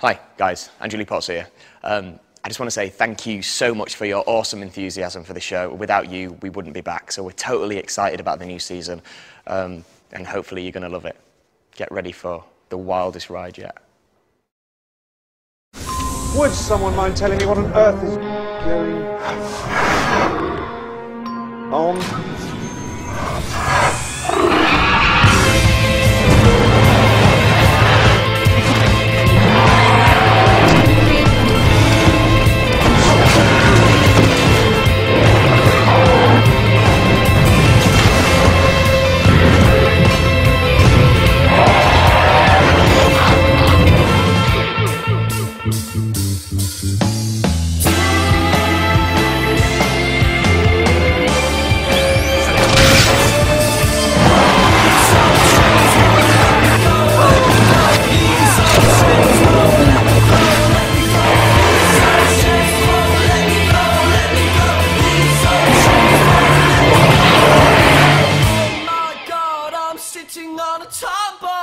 Hi, guys. Lee Potts here. Um, I just want to say thank you so much for your awesome enthusiasm for the show. Without you, we wouldn't be back. So we're totally excited about the new season, um, and hopefully you're going to love it. Get ready for the wildest ride yet. Would someone mind telling me what on earth is going on? Sitting on a top.